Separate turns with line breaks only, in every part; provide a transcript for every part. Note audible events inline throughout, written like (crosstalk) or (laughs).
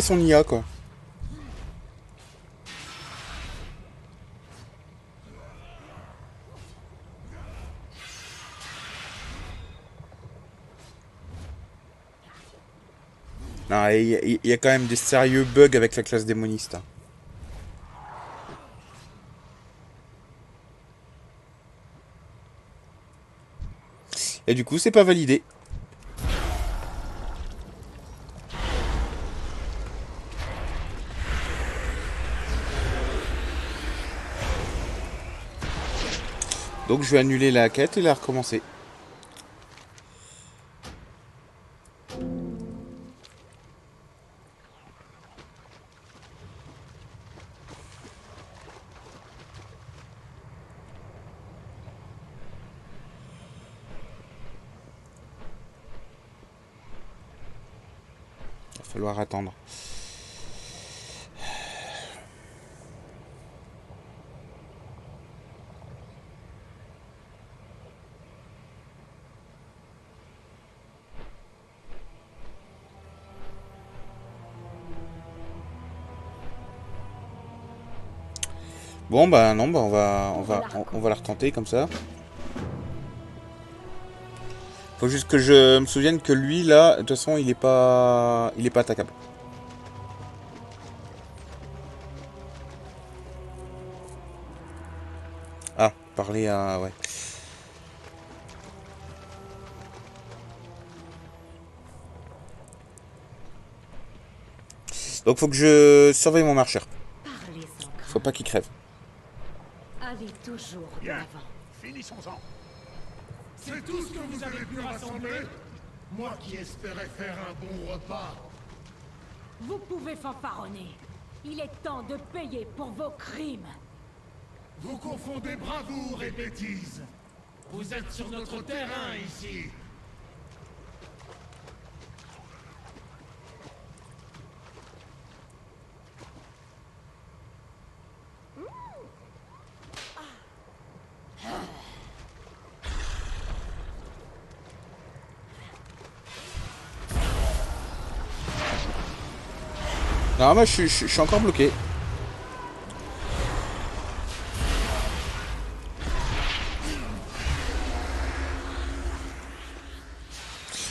son IA, quoi. il y, a quand même des sérieux bugs avec la classe démoniste. Hein. Et du coup, c'est pas validé. Donc je vais annuler la quête et la recommencer. Bon bah non bah on va on va on, va la retenter comme ça. Faut juste que je me souvienne que lui, là, de toute façon, il est pas... Il est pas attaquable. Ah, parler à... Ouais. Donc faut que je surveille mon marcheur. Faut pas qu'il crève.
Allez toujours Finissons-en. C'est tout ce que vous avez pu rassembler Moi qui espérais faire un bon repas.
Vous pouvez fanfaronner. Il est temps de payer pour vos crimes.
Vous confondez bravoure et bêtise. Vous êtes sur notre terrain ici.
Non, mais je, suis encore bloqué.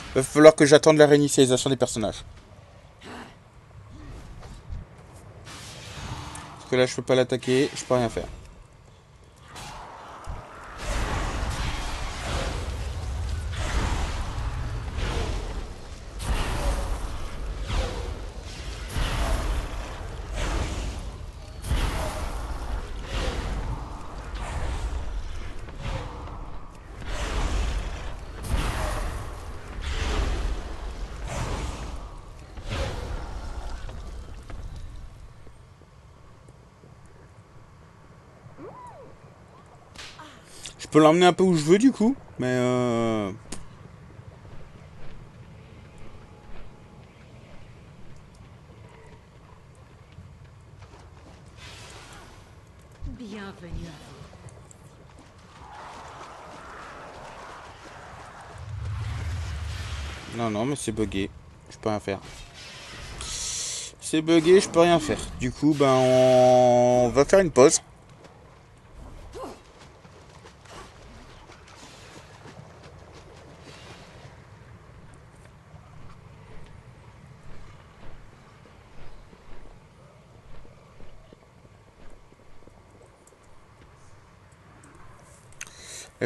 Il va falloir que j'attende la réinitialisation des personnages. Parce que là, je peux pas l'attaquer, je peux rien faire. L'emmener un peu où je veux du coup, mais euh...
Bienvenue
Non, non, mais c'est bugué. Je peux rien faire. C'est bugué, je peux rien faire. Du coup, ben, on va faire une pause.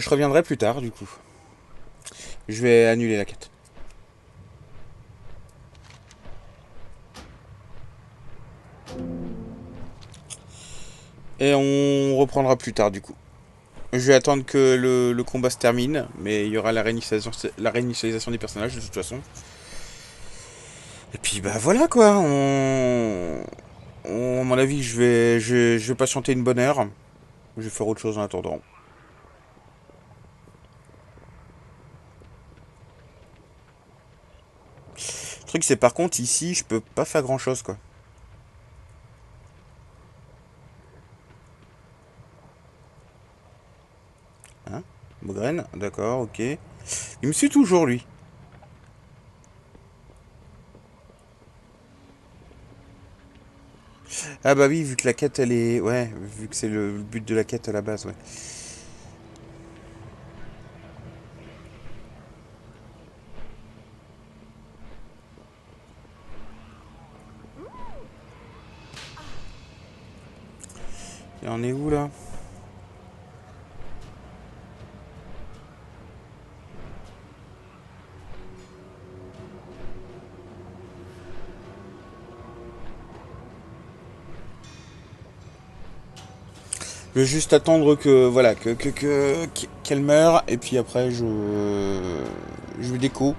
Je reviendrai plus tard, du coup. Je vais annuler la quête. Et on reprendra plus tard, du coup. Je vais attendre que le, combat se termine, mais il y aura la réinitialisation, des personnages, de toute façon. Et puis, bah voilà, quoi. On... à mon avis, je vais patienter une bonne heure. Je vais faire autre chose en attendant. Truc, c'est par contre, ici, je peux pas faire grand chose, quoi. Hein? D'accord, ok. Il me suit toujours, lui. Ah bah oui, vu que la quête, elle est... Ouais, vu que c'est le but de la quête à la base, ouais. Et on est où, là? Je vais juste attendre que voilà que que qu'elle meure et puis après je je déco.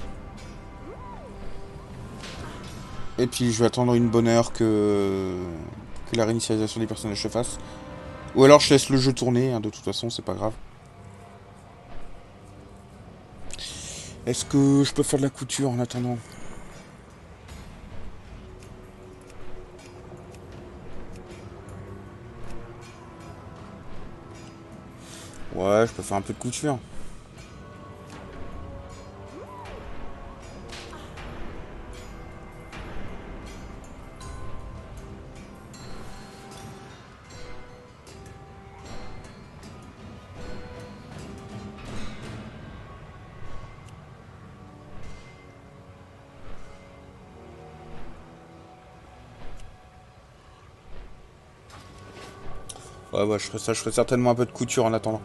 Et puis je vais attendre une bonne heure que que la réinitialisation des personnages se fasse. Ou alors je laisse le jeu tourner, hein, de toute façon c'est pas grave. Est-ce que je peux faire de la couture en attendant? Ouais, je peux faire un peu de couture. Je ferai ça, je ferai certainement un peu de couture en attendant.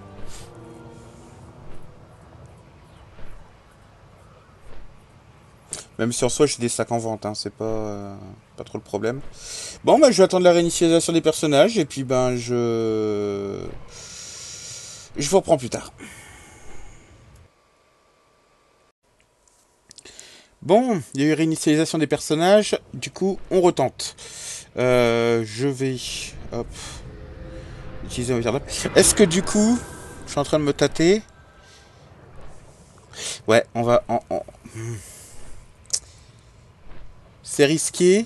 Même si en soi j'ai des sacs en vente, hein, c'est pas, euh, pas trop le problème. Bon bah je vais attendre la réinitialisation des personnages et puis ben je. Je vous reprends plus tard. Bon, il y a eu réinitialisation des personnages, du coup on retente. Euh, je vais. Hop. Est-ce que du coup. Je suis en train de me tâter? Ouais, on va. Hmm. C'est risqué.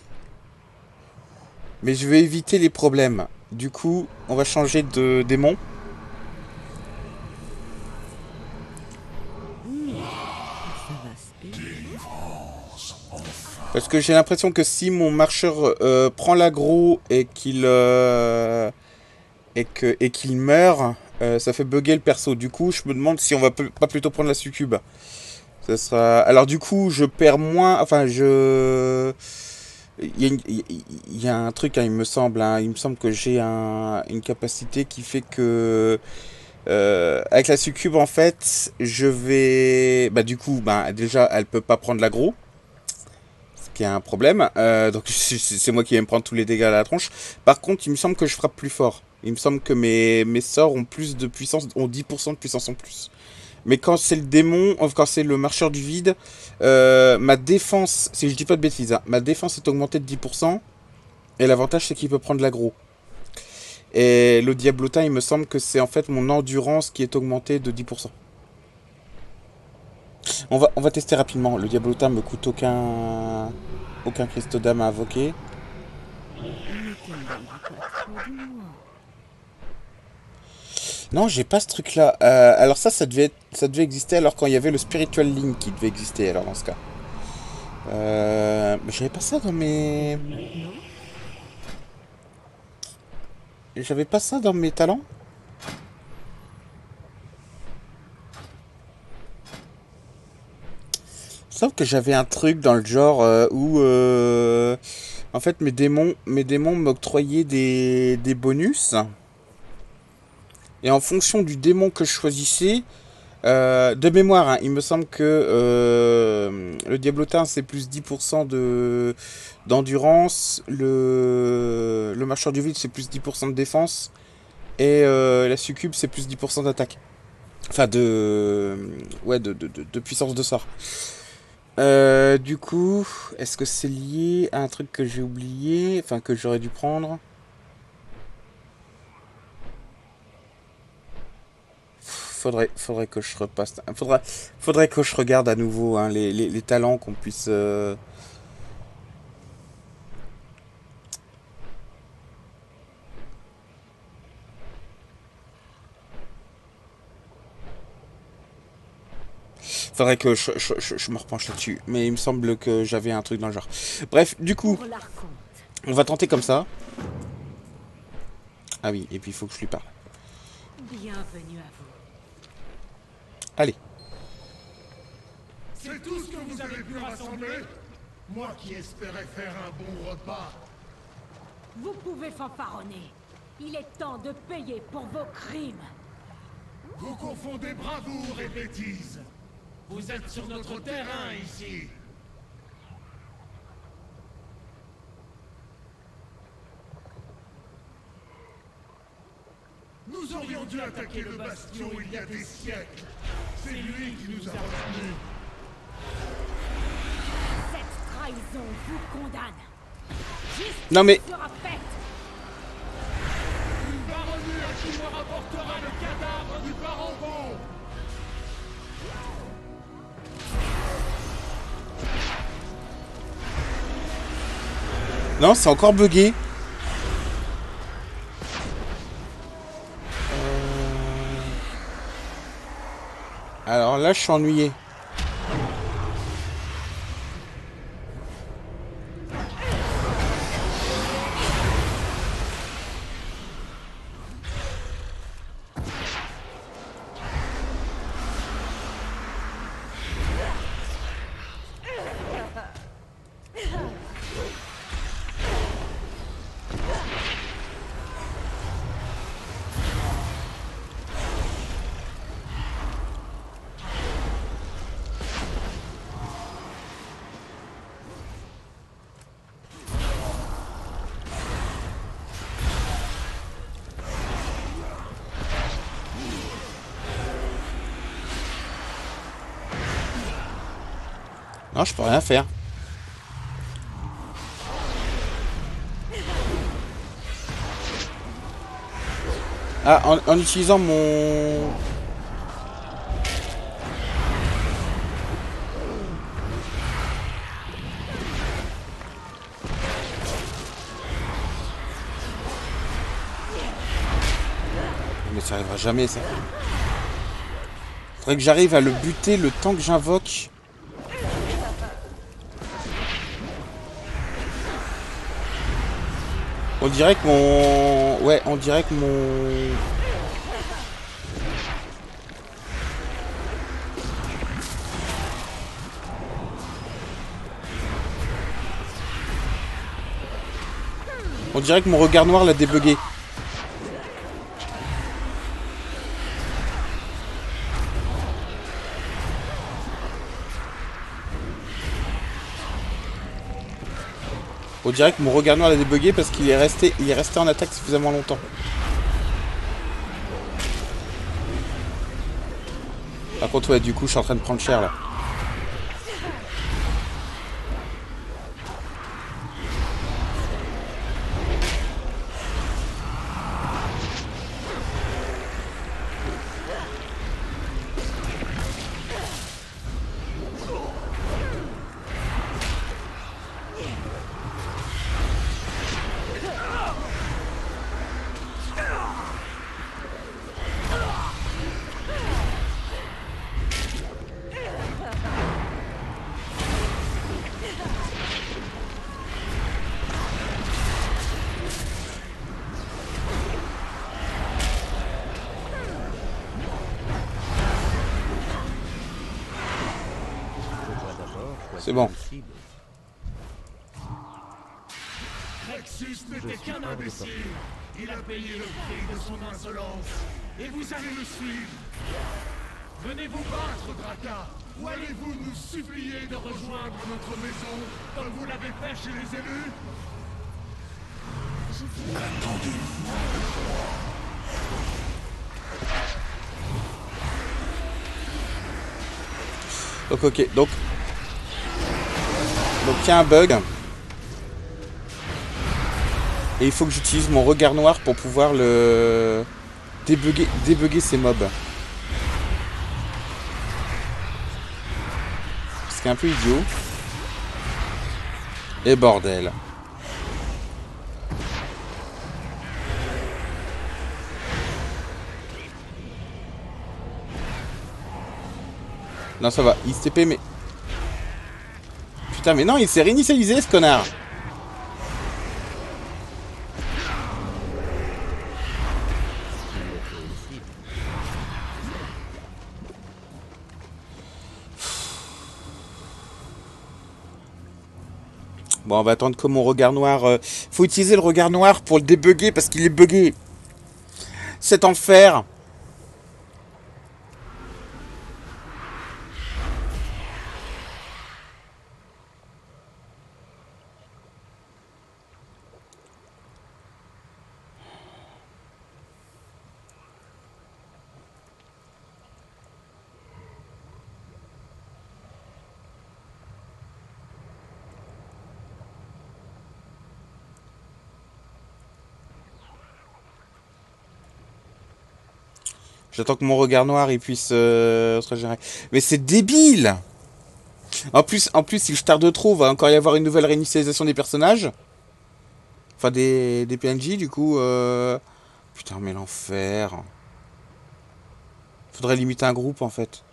Mais je vais éviter les problèmes. Du coup, on va changer de démon. Parce que j'ai l'impression que si mon marcheur euh, prend l'agro et qu'il euh, et que et qu'il meurt, euh, ça fait bugger le perso. Du coup, je me demande si on va pas plutôt prendre la succube. Alors du coup, je perds moins. Enfin, je. Il y, a, un truc, hein, il me semble. Hein, il me semble que j'ai une capacité qui fait que. Euh, avec la succube, en fait, je vais. Bah, du coup, bah, déjà, elle peut pas prendre l'agro. Ce qui est un problème. Euh, donc, (laughs) c'est moi qui vais me prendre tous les dégâts à la tronche. Par contre, il me semble que je frappe plus fort. Il me semble que mes, mes sorts ont plus de puissance, ont 10% de puissance en plus. Mais quand c'est le démon, quand c'est le marcheur du vide, euh, ma défense, si je dis pas de bêtises, hein, ma défense est augmentée de 10%. Et l'avantage, c'est qu'il peut prendre l'aggro. Et le diablotin, il me semble que c'est en fait mon endurance qui est augmentée de 10%. On va, on va tester rapidement. Le diablotin me coûte aucun, aucun d'âme à invoquer. Non, j'ai pas ce truc-là. Euh, alors ça, ça devait, ça devait exister alors quand il y avait le Spiritual Link qui devait exister, alors dans ce cas. Euh, j'avais pas ça dans mes... J'avais pas ça dans mes talents Sauf que j'avais un truc dans le genre euh, où... en fait, mes démons, m'octroyaient des bonus. Et en fonction du démon que je choisissais, euh, de mémoire, hein, il me semble que euh, le diablotin c'est plus 10% de d'endurance, le, le marcheur du vide c'est plus 10% de défense, et euh, la succube c'est plus 10% d'attaque. Enfin de, ouais, de, de, de, puissance de sort. du coup, est-ce que c'est lié à un truc que j'ai oublié, enfin que j'aurais dû prendre? Faudrait, faudrait que je repasse. Faudrait, faudrait que je regarde à nouveau hein, les, les, talents qu'on puisse. Euh... Faudrait que je, je, je, me repenche là-dessus. Mais il me semble que j'avais un truc dans le genre. Bref, du coup. On va tenter comme ça. Ah oui, et puis il faut que je lui parle.
Bienvenue à.
Allez.
C'est tout ce que vous avez pu rassembler Moi qui espérais faire un bon repas.
Vous pouvez fanfaronner. Il est temps de payer pour vos crimes.
Vous confondez bravoure et bêtise. Vous êtes sur notre terrain ici. Nous aurions dû attaquer le bastion il y a des siècles. C'est lui qui nous a retenus.
Cette trahison vous condamne. Justice
Non, mais-
sera faite.
Une baronnie à qui me rapportera le cadavre du parangon.
Non, c'est encore bugué. Alors là, je suis ennuyé. Je peux rien faire. Ah, en, utilisant mon... Mais ça arrivera jamais, ça. Faudrait que j'arrive à le buter le temps que j'invoque. On dirait que mon... Ouais, on dirait que mon... On dirait que mon regard noir l'a débugué. On dirait que mon regard noir l'a débugué parce qu'il est resté, il est resté en attaque suffisamment longtemps. Par contre, ouais, du coup, je suis en train de prendre cher là. Donc ok, donc... Donc il y a un bug. Et il faut que j'utilise mon regard noir pour pouvoir le... Débugger, débugger ces mobs. Ce qui est un peu idiot. Et bordel. Non, ça va. Il se TP, mais... Putain, mais non, il s'est réinitialisé, ce connard Bon, on va attendre que mon regard noir... Euh... Faut utiliser le regard noir pour le débugger, parce qu'il est buggé. Cet enfer J'attends que mon regard noir il puisse euh, se régénérer. Mais c'est débile En plus, en plus, si je tarde trop, va encore y avoir une nouvelle réinitialisation des personnages. Enfin, des, des PNJ, du coup... euh, Putain, mais l'enfer. Faudrait limiter un groupe, en fait.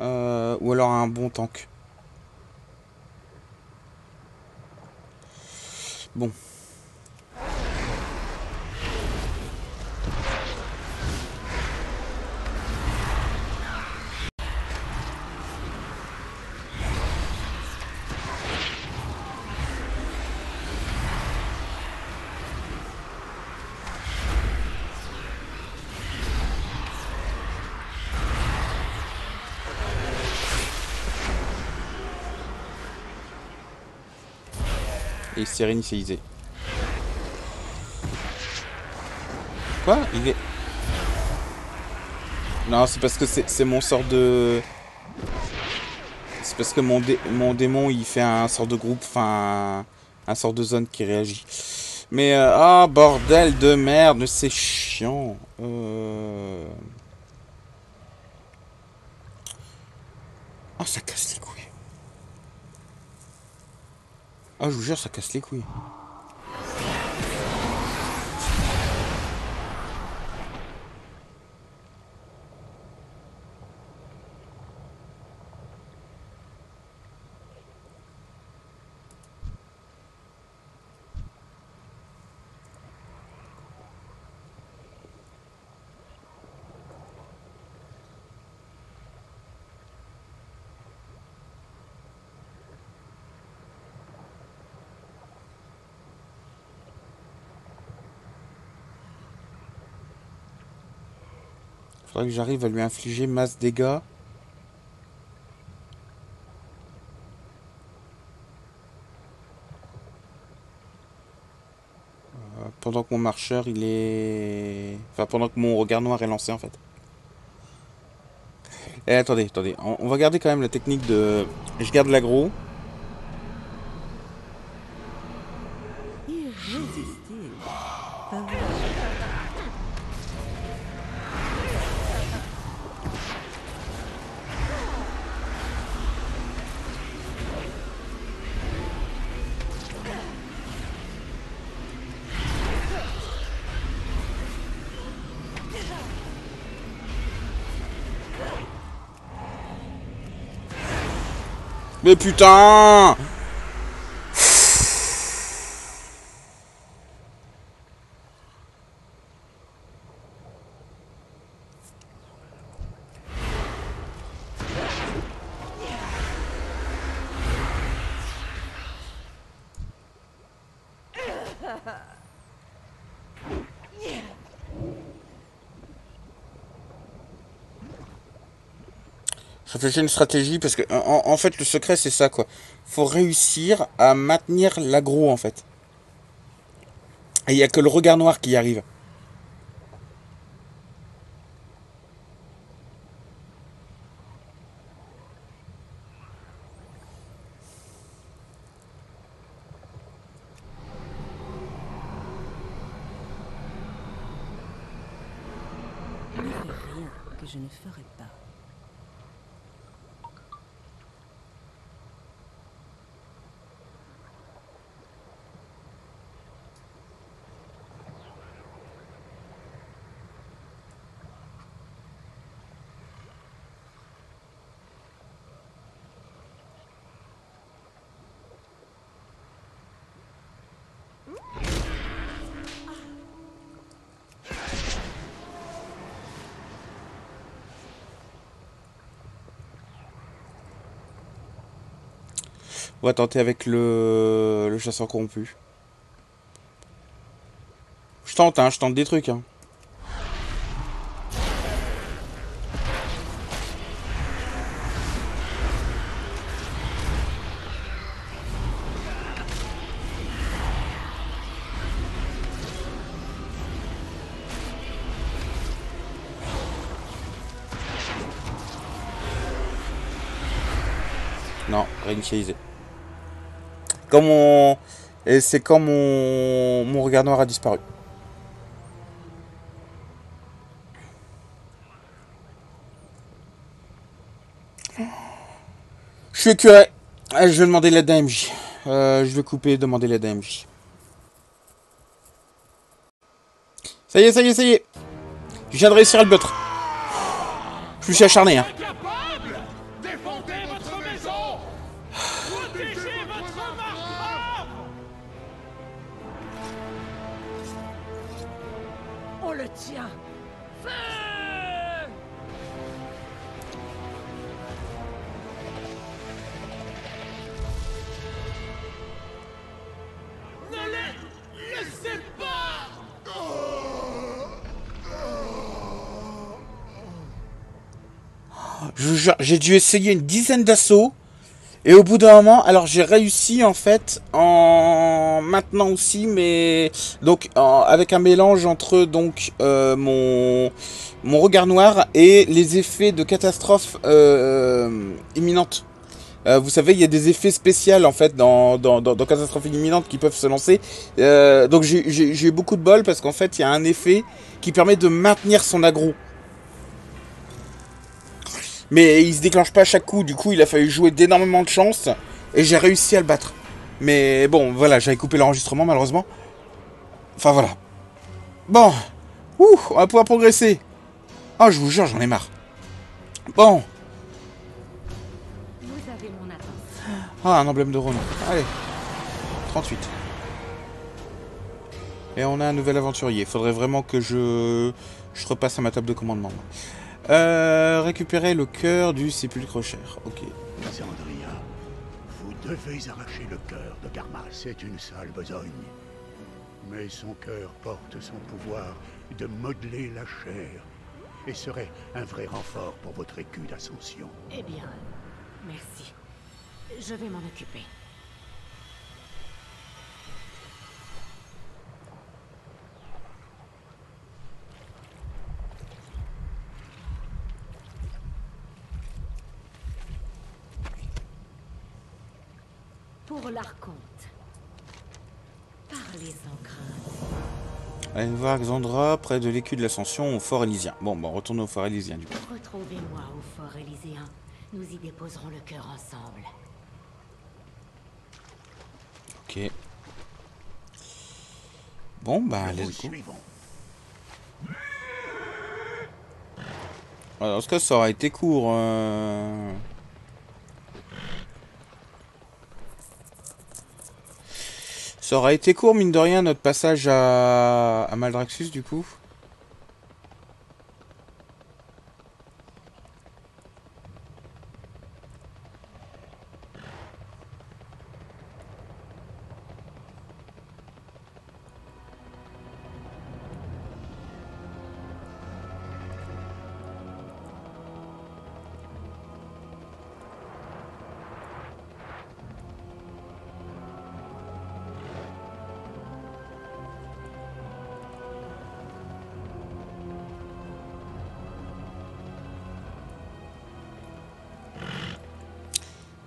Euh, ou alors un bon tank. Bon. Et il s'est réinitialisé. Quoi? Il est... Non, c'est parce que c'est mon sort de... C'est parce que mon, dé- mon démon, il fait un sort de groupe, enfin... Un, sort de zone qui réagit. Mais... euh, Ah, bordel de merde, c'est chiant. Euh... Ah, ça casse les couilles. Ah, je vous jure, ça casse les couilles. Faudrait que j'arrive à lui infliger masse dégâts. Euh, Pendant que mon marcheur il est... Enfin pendant que mon regard noir est lancé en fait. Eh attendez, attendez. On, on va garder quand même la technique de... Je garde l'aggro. Mais putain À une stratégie parce que en, fait le secret c'est ça quoi. Faut réussir à maintenir l'aggro en fait. Et il y a que le regard noir qui arrive. On va tenter avec le, le chasseur corrompu. Je tente, hein, je tente des trucs. Hein. Non, réinitialisé. Comme. Et c'est quand mon... mon regard noir a disparu. Je suis curé. Je vais demander l'aide d'un MJ. Euh, je vais couper et demander l'aide d'un MJ. Ça y est, ça y est, ça y est. Je viens de réussir à le battre. Je me suis acharné, hein. J'ai dû essayer une dizaine d'assauts. Et au bout d'un moment, alors j'ai réussi en fait en maintenant aussi, mais donc avec un mélange entre donc euh, mon mon regard noir et les effets de catastrophe euh, imminente. Euh, vous savez, il y a des effets spéciaux en fait dans, dans, dans, catastrophe imminente qui peuvent se lancer. Donc j'ai eu beaucoup de bol parce qu'en fait il y a un effet qui permet de maintenir son aggro. Mais il se déclenche pas à chaque coup, du coup il a fallu jouer d'énormément de chance et j'ai réussi à le battre. Mais bon, voilà, j'avais coupé l'enregistrement malheureusement. Enfin voilà. Bon, ouh, on va pouvoir progresser. Oh, je vous jure, j'en ai marre. Bon, ah, un emblème de Rhône. Allez, 38. Et on a un nouvel aventurier. Faudrait vraiment que je, je repasse à ma table de commandement. Euh, récupérer le cœur du sépulcre cher. Ok.
Cassandria, vous devez arracher le cœur de Garmas. C'est une sale besogne. Mais son cœur porte son pouvoir de modeler la chair et serait un vrai renfort pour votre écu d'ascension.
Eh bien, merci. Je vais m'en occuper. Pour l'Arconte. Parlez sans crainte.
Allez voir Xandra, près de l'écu de l'ascension, au fort Élysien. Bon, bon, retournez au fort Élysien du coup.
Retrouvez-moi au fort Élyséen. Nous y déposerons le cœur ensemble.
Ok. Bon, bah, let's go. Alors, ce que ça aura été court. euh. Ça aura été court, mine de rien, notre passage à, à Maldraxxus, du coup.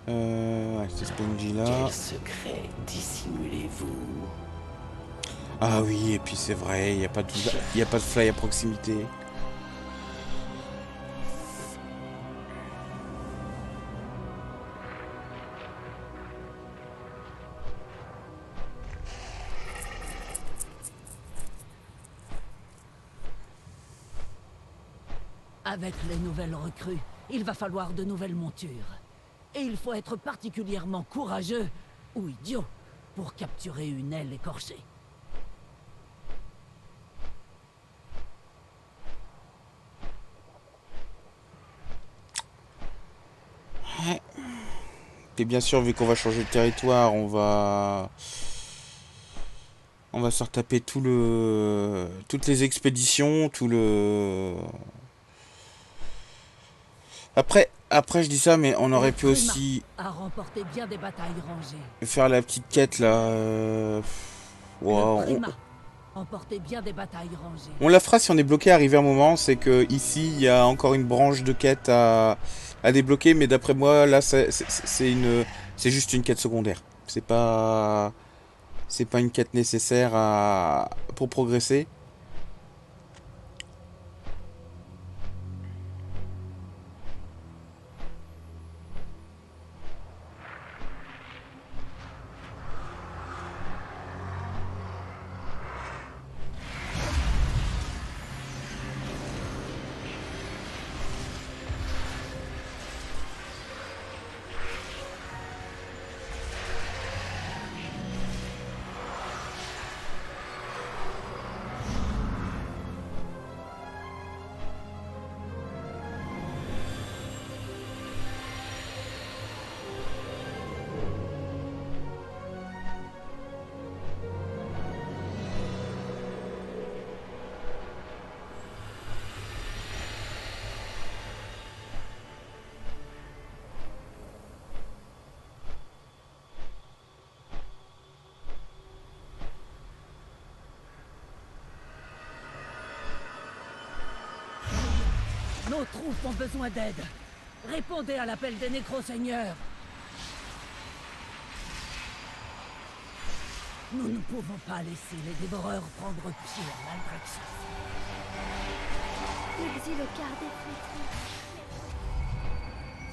Euh, ouais, c'est Spongy là.
Quel secret dissimulez-vous?
Ah oui, et puis c'est vrai, il n'y a, pas de- y a pas de fly à proximité.
Avec les nouvelles recrues, il va falloir de nouvelles montures. Et il faut être particulièrement courageux ou idiot pour capturer une aile écorchée.
Et bien sûr, vu qu'on va changer de territoire, on va... On va se retaper tout le... toutes les expéditions, tout le... Après, après je dis ça, mais on aurait pu aussi
A remporté bien des batailles rangées.
faire la petite quête là. euh, wow, on-
bien des batailles rangées.
On la fera si on est bloqué arrivé un moment, c'est que ici il y a encore une branche de quête à, à débloquer, mais d'après moi là c'est une c'est juste une quête secondaire. C'est pas c'est pas une quête nécessaire à pour progresser.
Nos troupes ont besoin d'aide. Répondez à l'appel des nécro-seigneurs. Nous ne pouvons pas laisser les dévoreurs prendre pied à Maldraxxus.
L'exil au quart des flétris.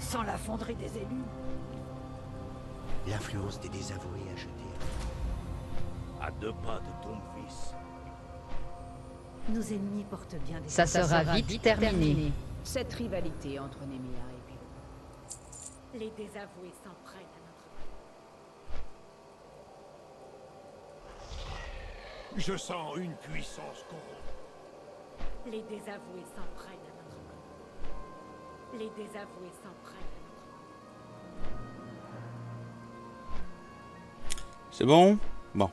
Sans la fonderie des élus,
L'influence des désavoués a jeté.
À deux pas de ton fils.
Nos ennemis portent bien des
Ça sera vite terminé.
Cette rivalité entre Némia et Pélo. Les désavoués s'en prennent à notre
Je sens une puissance corrompue.
Les désavoués s'en prennent à notre camp. Les désavoués s'en prennent à notre camp.
C'est bon? Bon.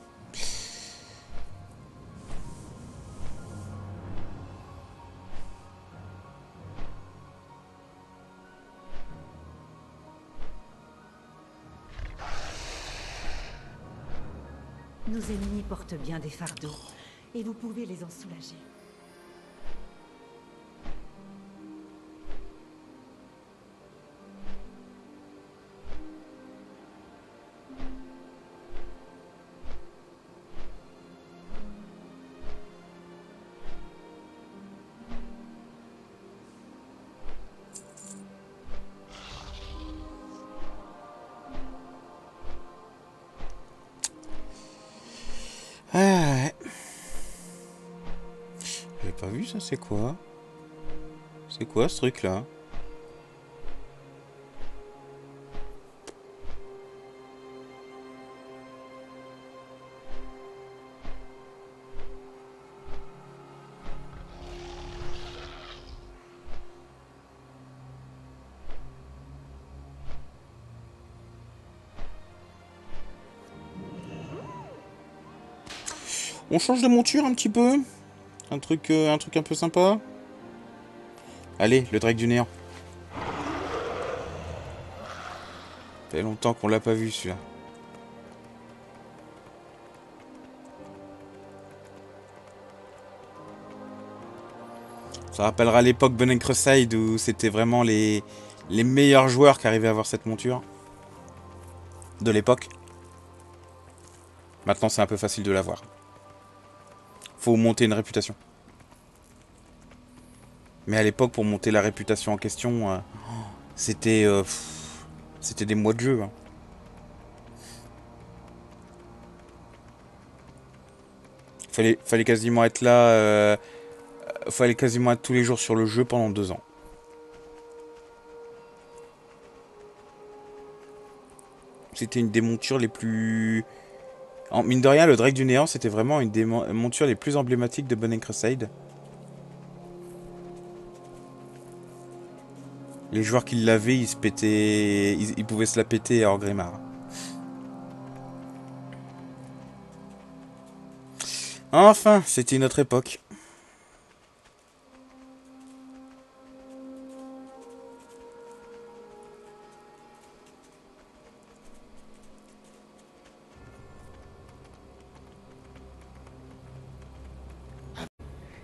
Ennemis portent bien des fardeaux, et vous pouvez les en soulager.
C'est quoi? C'est quoi ce truc là On change de monture un petit peu? Un truc, euh, un truc un peu sympa Allez, le Drake du néant. Fait longtemps qu'on l'a pas vu celui-là. Ça rappellera l'époque Burning Crusade où c'était vraiment les, les meilleurs joueurs qui arrivaient à avoir cette monture. De l'époque. Maintenant c'est un peu facile de l'avoir. Faut monter une réputation. Mais à l'époque, pour monter la réputation en question, euh, c'était euh, c'était des mois de jeu. hein. Fallait, fallait quasiment être là. euh, fallait quasiment être tous les jours sur le jeu pendant deux ans. C'était une des montures les plus. En mine de rien, le Drake du Néant, c'était vraiment une des mon- montures les plus emblématiques de Burning Crusade. Les joueurs qui l'avaient, ils se pétaient. Ils, ils pouvaient se la péter hors Grimard. Enfin, c'était une autre époque.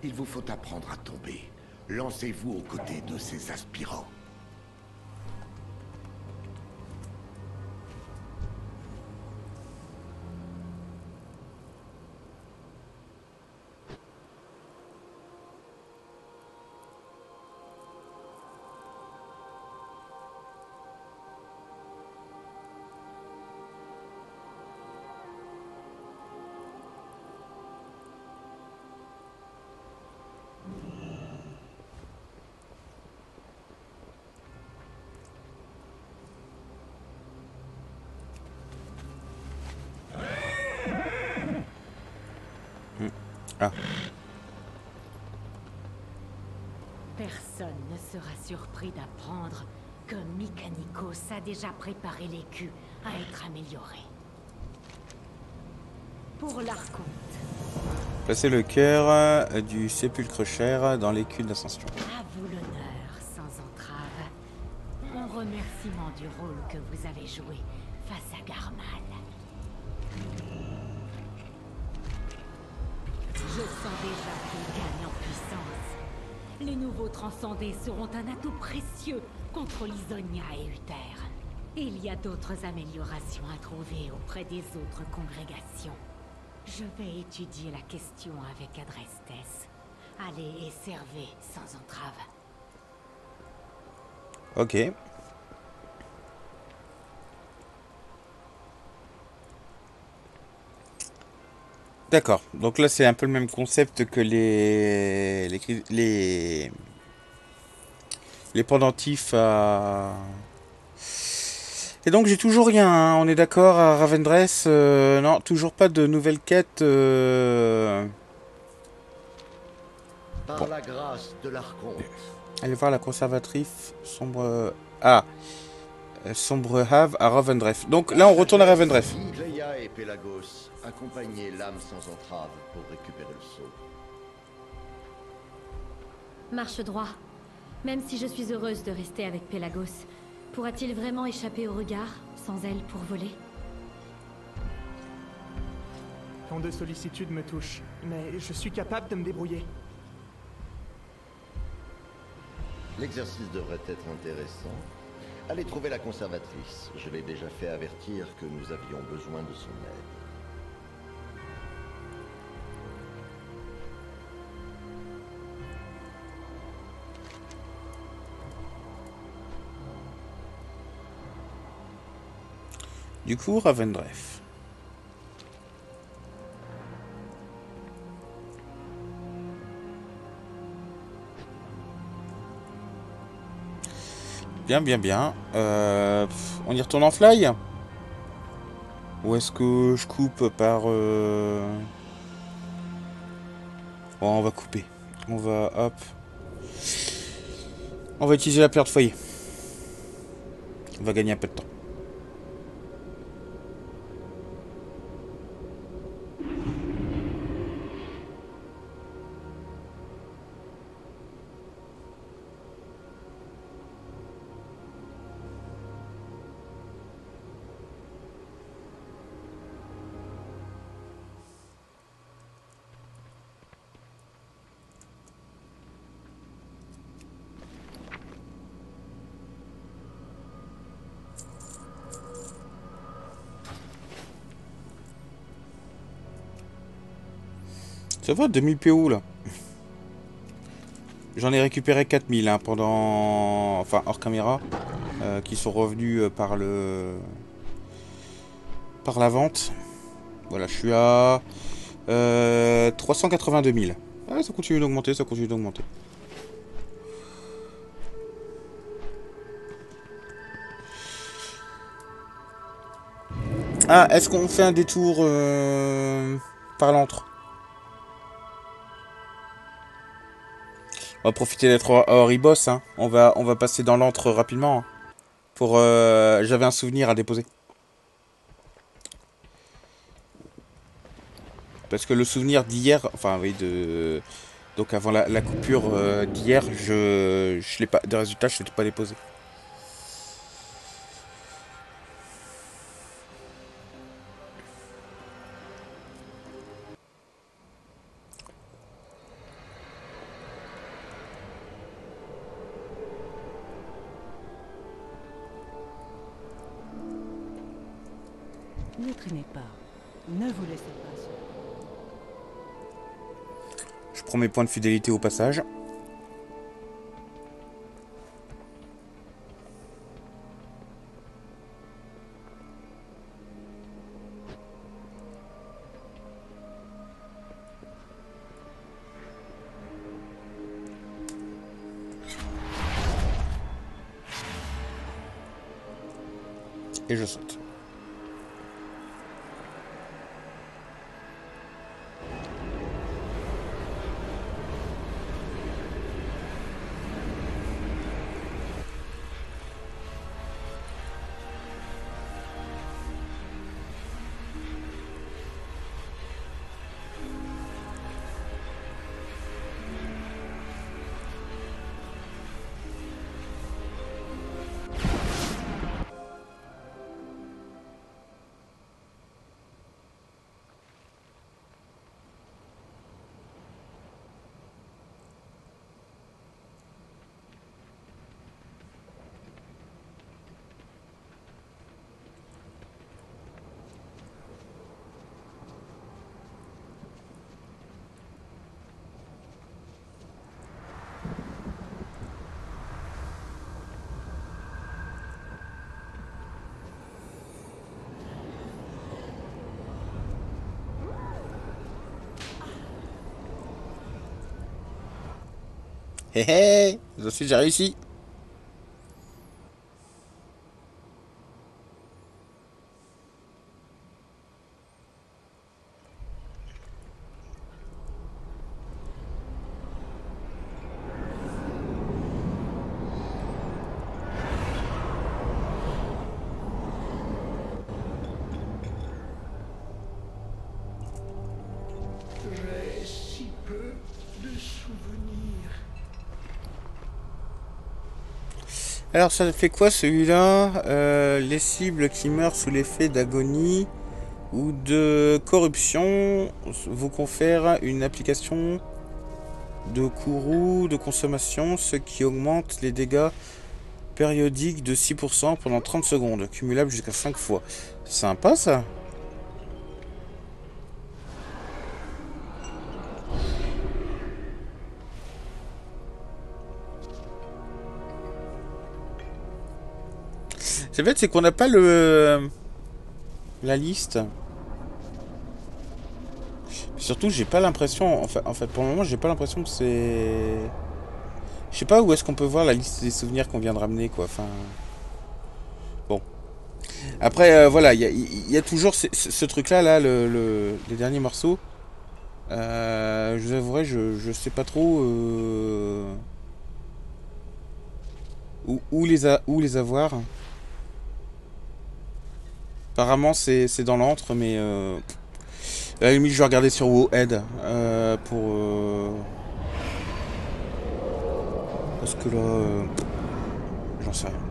Il vous faut apprendre à tomber. Lancez-vous aux côtés de ces aspirants.
Surpris d'apprendre que Mikanikos a déjà préparé l'écu à être amélioré. Pour l'Arconte,
Placez le cœur euh, du sépulcre cher dans l'écu d'ascension.
à vous l'honneur sans entrave. En remerciement du rôle que vous avez joué face à Garmal. Je sens déjà Les nouveaux transcendés seront un atout précieux contre Lisonia et Uther. Il y a d'autres améliorations à trouver auprès des autres congrégations. Je vais étudier la question avec Adrestes. Allez et servez sans entrave.
Ok. D'accord. Donc là, c'est un peu le même concept que les les les, les pendentifs à. Et donc j'ai toujours rien. hein. On est d'accord à Ravendress. euh, non, toujours pas de nouvelles quêtes. euh,
Par la grâce de
Allez voir la conservatrice sombre. Ah, euh, sombre Have à Ravendreth. Donc là, on retourne à Ravendreth.
Accompagnaient l'âme sans entrave pour récupérer le sceau.
Marche droit. Même si je suis heureuse de rester avec Pélagos, pourra-t-il vraiment échapper au regard, sans elle pour voler?
Tant de sollicitude me touche, mais je suis capable de me débrouiller.
L'exercice devrait être intéressant. Allez trouver la conservatrice. Je l'ai déjà fait avertir que nous avions besoin de son aide.
Du coup. Bien, bien, bien. Euh, on y retourne en fly Ou est-ce que je coupe par... euh, Bon, on va couper. On va... Hop. On va utiliser la pierre de foyer. On va gagner un peu de temps. Va, 2000 PO là. J'en ai récupéré 4000 hein, pendant. Enfin, hors caméra. euh, qui sont revenus euh, par le. Par la vente. Voilà, je suis à. Euh, 382 000. Ah, ça continue d'augmenter, ça continue d'augmenter. Ah, est-ce qu'on fait un détour euh, par l'antre? On va profiter d'être à Horibos. Hein. On, va, on va passer dans l'antre rapidement. hein. Pour. euh, J'avais un souvenir à déposer. Parce que le souvenir d'hier, enfin oui, de. Donc avant la, coupure euh, d'hier, je. Je l'ai pas. De résultat, je ne l'ai pas déposé. Points de fidélité au passage. Hé hé Je suis, j'ai réussi Alors ça fait quoi celui-là Euh, Les cibles qui meurent sous l'effet d'agonie ou de corruption vous confèrent une application de courroux de consommation, ce qui augmente les dégâts périodiques de 6% pendant 30 secondes, cumulable jusqu'à 5 fois. Sympa ça C'est fait, c'est qu'on n'a pas le la liste. Surtout, j'ai pas l'impression. En fait, pour le moment, j'ai pas l'impression que c'est. Je sais pas où est-ce qu'on peut voir la liste des souvenirs qu'on vient de ramener, quoi. Enfin. Bon. Après, euh, voilà, il y a, toujours ce, truc-là, là, le, le- les derniers morceaux. Euh, je vous avouerai, je, sais pas trop euh, où, où les où les avoir. Apparemment, c'est dans l'antre, mais euh, à limite, je vais regarder sur WoWhead euh, pour. euh, parce que là, euh, j'en sais rien.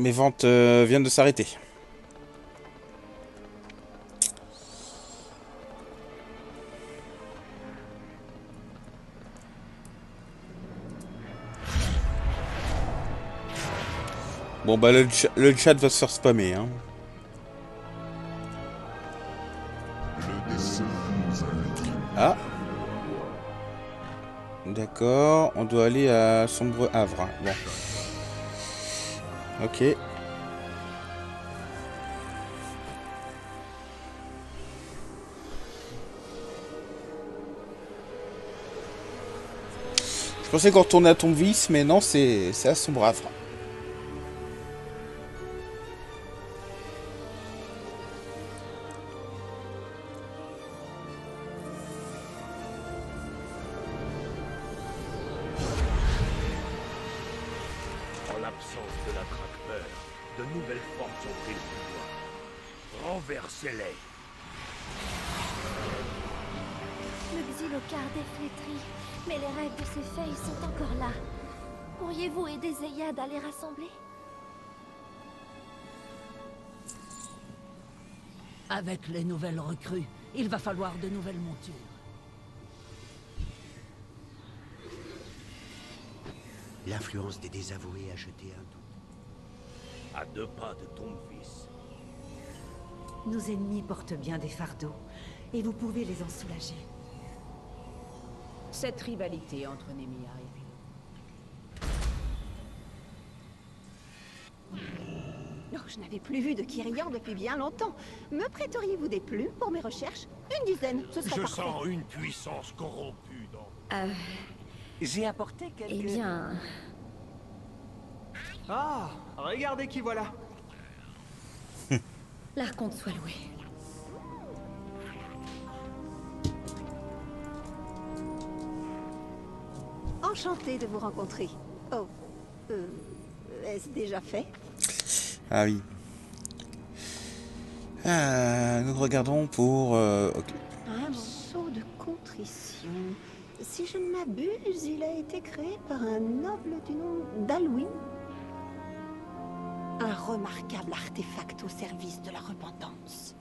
Mes ventes euh, viennent de s'arrêter. Bon bah le, cha- le chat va se faire spammer hein. Ah D'accord, on doit aller à Sombre Havre. Ok. Je pensais qu'on retournait à Tombvis, mais non, c'est à Sombre
Avec les nouvelles recrues, il va falloir de nouvelles montures.
L'influence des désavoués a jeté un doute.
À deux pas de ton fils.
Nos ennemis portent bien des fardeaux, et vous pouvez les en soulager.
Cette rivalité entre Nemia et
je n'avais plus vu de Kyrian depuis bien longtemps. Me prêteriez-vous des plumes pour mes recherches? Une dizaine, ce serait
Je
parfait.
sens une puissance corrompue dans...
Euh...
J'ai apporté quelques...
Eh bien...
Ah, regardez qui voilà. (laughs)
L'archonte soit loué.
Enchantée de vous rencontrer. Oh, euh, est-ce déjà fait?
Ah oui. Ah, nous regardons pour... euh.
Un sceau de contrition. Si je ne m'abuse, il a été créé par un noble du nom d'Alwyn. Un remarquable artefact au service de la repentance.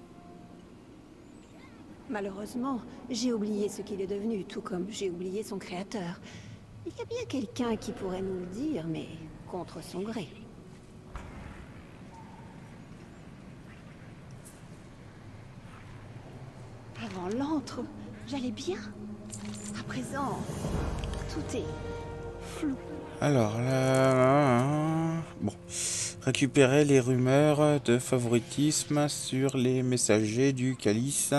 Malheureusement, j'ai oublié ce qu'il est devenu, tout comme j'ai oublié son créateur. Il y a bien quelqu'un qui pourrait nous le dire, mais contre son gré. L'antre, j'allais bien. À présent, tout est flou.
Alors là... Bon. Récupérer les rumeurs de favoritisme sur les messagers du Calice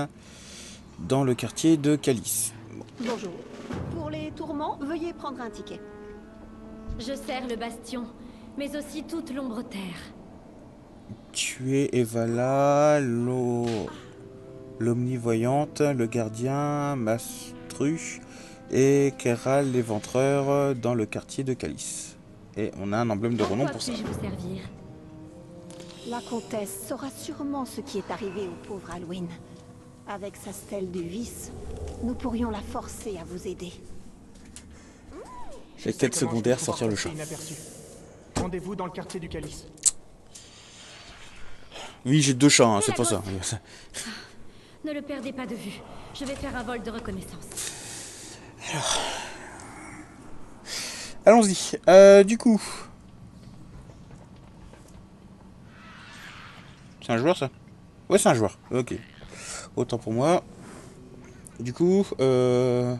dans le quartier de Calice.
Bonjour. Pour les tourments, veuillez prendre un ticket.
Je sers le bastion, mais aussi toute l'ombre terre.
Tuer Evala, l'eau... l'omnivoyante, le gardien, Mastru et Keral l'éventreur dans le quartier de Calice. Et on a un emblème de
En
renom pour ça.
puis-je vous servir?
La comtesse saura sûrement ce qui est arrivé au pauvre Alwyn. Avec sa stèle du vice, nous pourrions la forcer à vous aider.
Les quêtes secondaires, sortir le chat.
Rendez-vous dans le quartier du Calice.
Oui, j'ai deux chats, hein, c'est pour ça. (laughs)
Ne le perdez pas de vue. Je vais faire un vol de reconnaissance.
Allons-y. Euh, du coup. C'est un joueur ça? Ouais, c'est un joueur. Ok. Autant pour moi. Du coup, euh...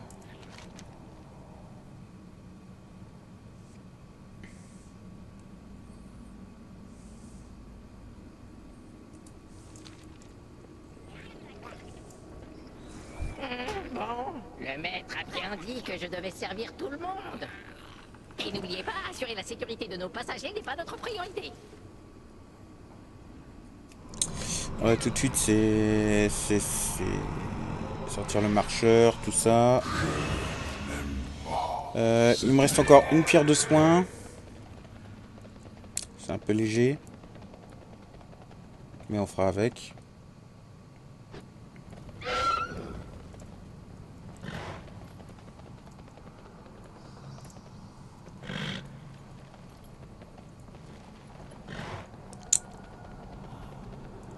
Bon, le maître a bien dit que je devais servir tout le monde. Et n'oubliez pas, assurer la sécurité de nos passagers n'est pas notre priorité.
Ouais, tout de suite, c'est... Sortir le marcheur, tout ça. Euh, il me reste encore une pierre de soin. C'est un peu léger. Mais on fera avec.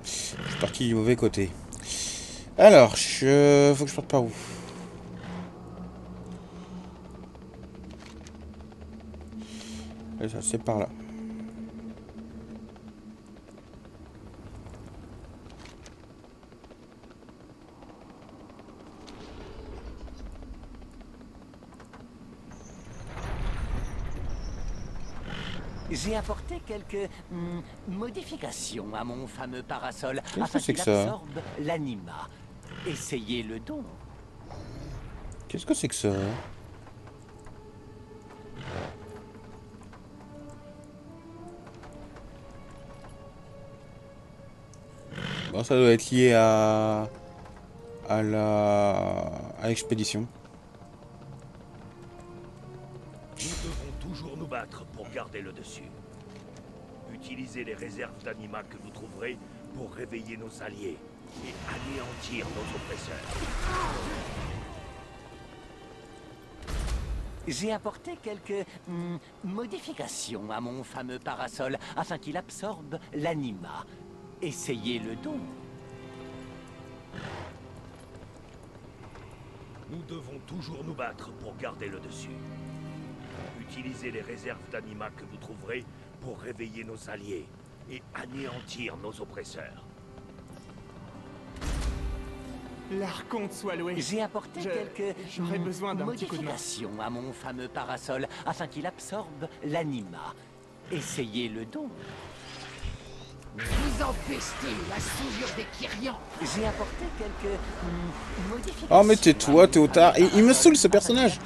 Je suis mauvais côté. Alors, je... faut que je parte par où? C'est par là.
J'ai apporté quelques hmm, modifications à mon fameux parasol
Qu'est-ce
afin
que c'est
qu'il
que ça
absorbe l'anima. Essayez le don.
Qu'est-ce que c'est que ça Bon, ça doit être lié à... à la... à l'expédition.
Nous devons toujours nous battre pour garder le dessus. Utilisez les réserves d'anima que vous trouverez pour réveiller nos alliés et anéantir nos oppresseurs.
J'ai apporté quelques hmm, modifications à mon fameux parasol afin qu'il absorbe l'anima. Essayez le don.
Nous devons toujours nous battre pour garder le dessus. Utilisez les réserves d'anima que vous trouverez pour réveiller nos alliés et anéantir nos oppresseurs.
L'archonte soit loué.
J'ai apporté
Je-
quelques
J'aurais besoin d'un petit coup de main.
modifications à mon fameux parasol afin qu'il absorbe l'anima. Essayez le don.
Vous empestez la souillure des Kyrians
J'ai apporté quelques modifications.
Oh mais tais-toi, Théotard. Et il me saoule ce personnage.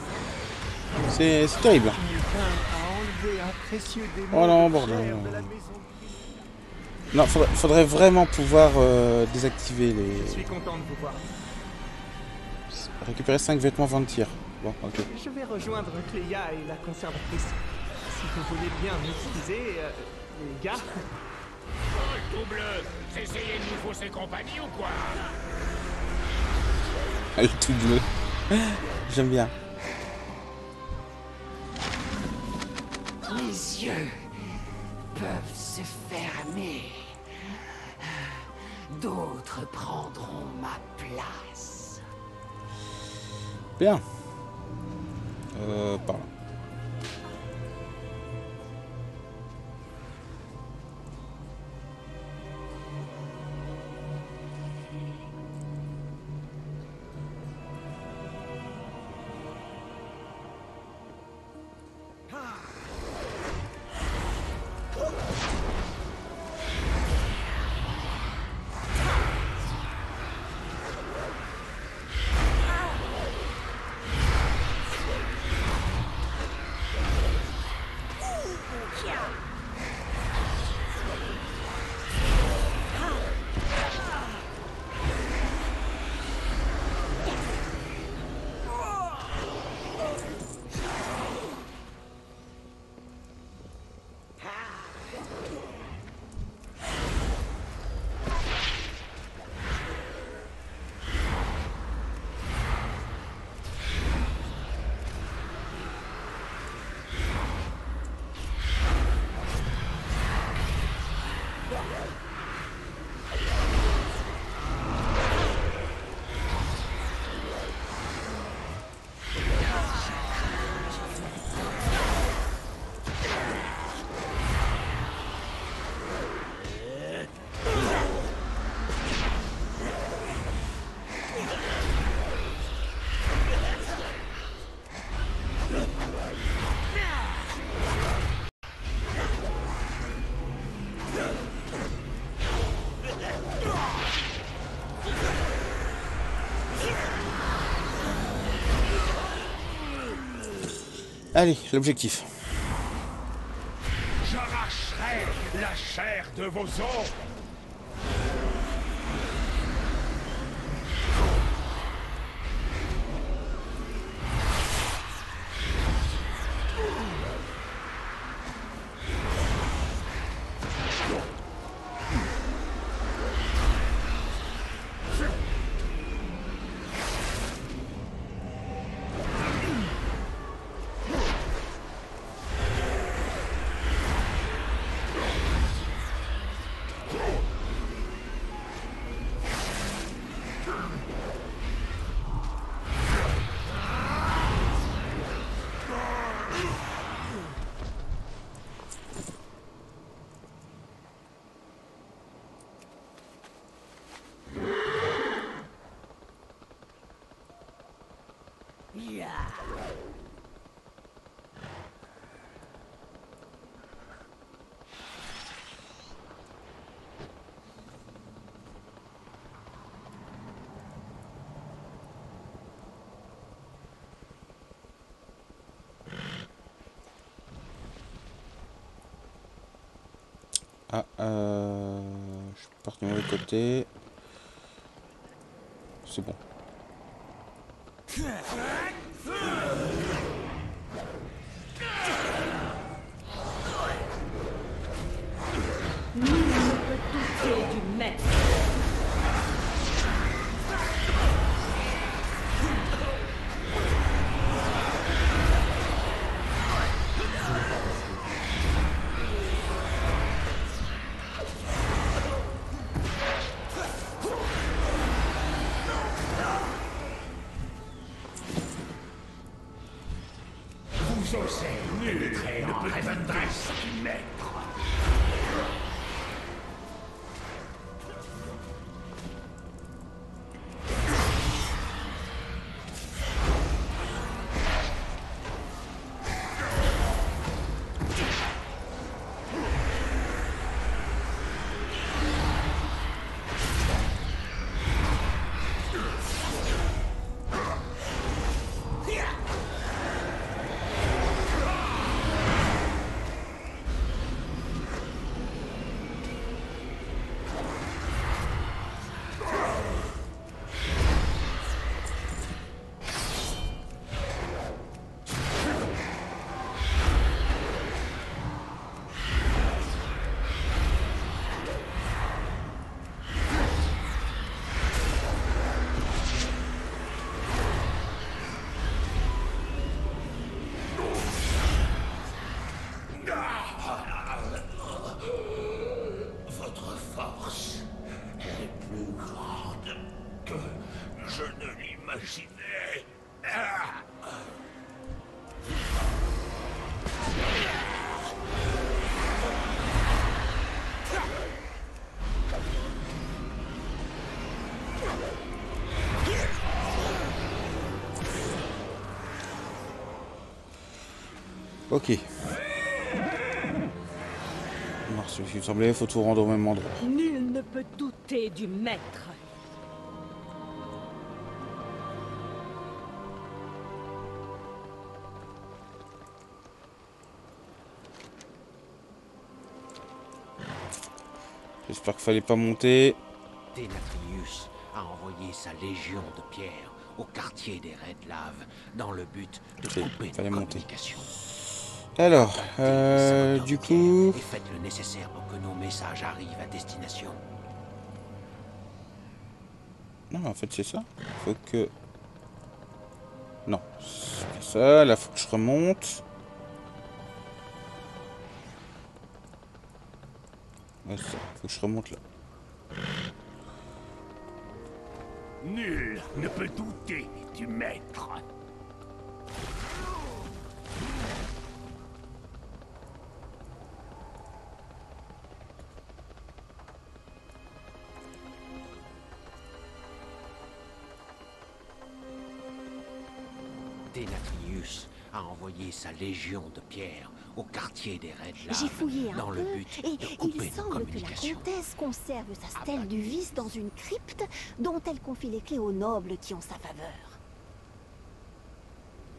C'est terrible. Oh non, bordel. Non, faudrait, faudrait vraiment pouvoir euh, désactiver les...
Je suis content de vous voir.
Récupérer 5 vêtements vent de tir. Bon, ok.
Je vais rejoindre Cléa et la conservatrice. Si vous voulez bien m'utiliser, euh, les gars.
Oh, tout bleu Essayez de nous fausser compagnie ou quoi
Elle est tout bleu. J'aime bien.
Les yeux peuvent se fermer. D'autres prendront ma place.
Bien. Euh, par là. Allez, l'objectif.
J'arracherai la chair de vos os
Ah, euh... Je suis parti du mauvais côté. C'est bon.
Osez pénétrer en du maître.
Ok. Non, c'est ce qui me semblait, faut tout rendre au même endroit.
Nul ne peut douter du maître.
J'espère qu'il fallait pas monter.
Dénatrius a envoyé sa légion de pierre au quartier des Red Lave dans le but de couper
monter.
communications.
Alors, euh, du coup...
Et faites le nécessaire pour que nos messages arrivent à destination.
Non, en fait, c'est ça. Faut que... Non, c'est ça. Là, faut que je remonte. Ouais, c'est ça. Faut que je remonte là.
Nul ne peut douter du maître.
Envoyé sa légion de pierre au quartier des Red Lave
J'ai fouillé un
dans
peu
le but
et
de
il
couper
semble que la comtesse conserve sa stèle du vice dans une crypte dont elle confie les clés aux nobles qui ont sa faveur.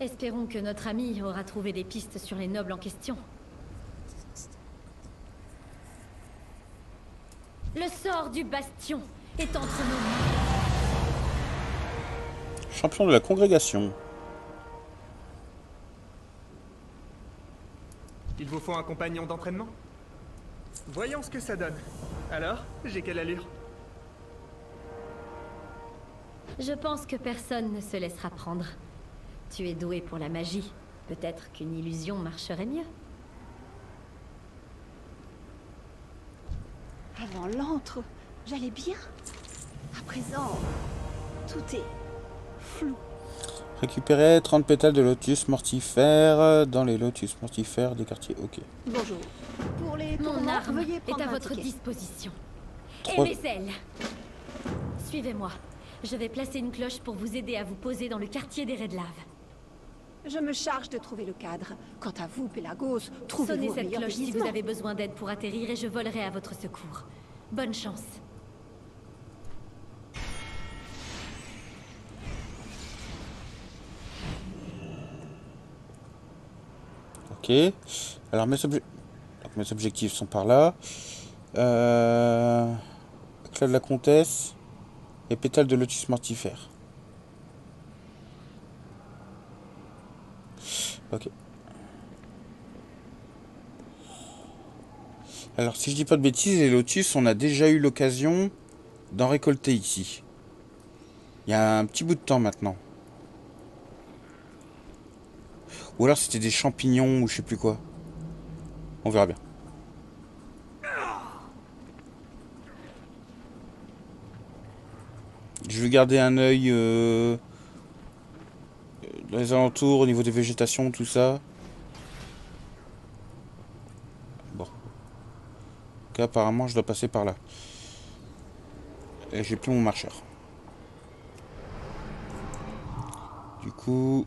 Espérons que notre ami aura trouvé des pistes sur les nobles en question. Le sort du bastion est entre nos mains.
Champion de la congrégation.
Faut un compagnon d'entraînement? Voyons ce que ça donne. Alors, j'ai quelle allure?
Je pense que personne ne se laissera prendre. Tu es doué pour la magie. Peut-être qu'une illusion marcherait mieux.
Avant l'antre, j'allais bien. À présent, tout est flou.
Récupérer 30 pétales de lotus mortifère dans les lotus mortifères des quartiers. Ok.
Bonjour. Pour les
Mon arme
veuillez
est à votre
ticket.
disposition.
Trois-
Et mes ailes. Suivez-moi. Je vais placer une cloche pour vous aider à vous poser dans le quartier des Red Lave.
Je me charge de trouver le cadre. Quant à vous, Pélagos, trouvez-vous
Sonnez cette cloche si vous avez besoin d'aide pour atterrir et je volerai à votre secours. Bonne chance.
Alors mes, objectifs sont par là. Euh... Éclat de la comtesse et pétale de lotus mortifère. Ok. Alors si je dis pas de bêtises, les lotus, on a déjà eu l'occasion d'en récolter ici. Il y a un petit bout de temps maintenant. Ou alors c'était des champignons ou je sais plus quoi. On verra bien. Je vais garder un œil euh, dans les alentours, au niveau des végétations, tout ça. Bon. Donc, apparemment, je dois passer par là. Et j'ai plus mon marcheur. Du coup...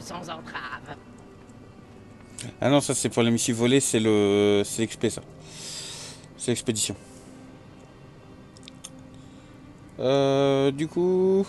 sans entrave
Ah non, ça c'est pour les missiles volés, c'est le. C'est ça. C'est l'expédition. Euh, du coup.